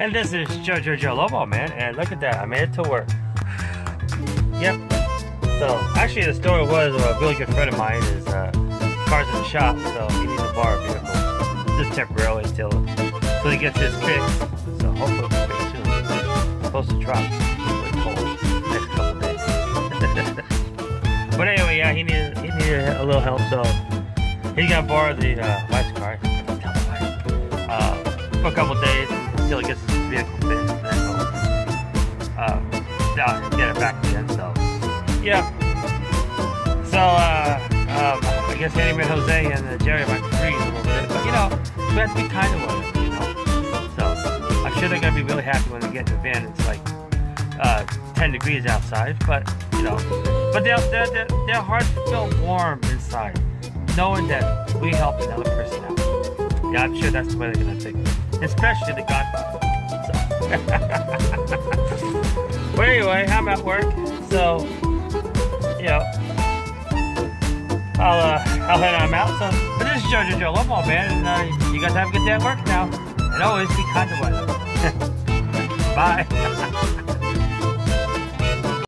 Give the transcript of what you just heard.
And this is Jojo Lobo, man. And look at that, I made it to work. Yep. So actually, the story was a really good friend of mine is uh, cars in the shop, so he needs to borrow a vehicle just temporarily till till he gets his fixed. So hopefully pretty soon. It's supposed to drop really cold next couple days. but anyway, yeah, he needed he needed a little help, so he's gonna borrow the uh, wife's car. Uh, for a couple days until he gets his vehicle fixed, and then he'll uh, get it back again. So. Yeah. So, uh, um, I guess Handyman Jose and uh, Jerry might freeze a little bit, but you know, we have to be kind to one you know. So, I'm sure they're gonna be really happy when they get in the van. It's like uh, 10 degrees outside, but you know, but their, their hearts feel warm inside, knowing that we helped another person out. Yeah, I'm sure that's the way they're gonna think, especially the Godfather. But anyway, I'm at work, so you know, I'll, uh, I'll head on out. So, but this is Jojo Joe Lobo, man, and uh, you guys have a good day at work now. And always be kind to one. Bye.